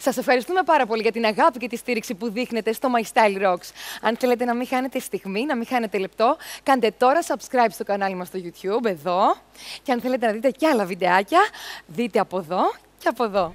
Σας ευχαριστούμε πάρα πολύ για την αγάπη και τη στήριξη που δείχνετε στο My Style Rocks. Αν θέλετε να μην χάνετε στιγμή, να μην χάνετε λεπτό, κάντε τώρα subscribe στο κανάλι μας στο YouTube, εδώ. Και αν θέλετε να δείτε και άλλα βιντεάκια, δείτε από εδώ και από εδώ.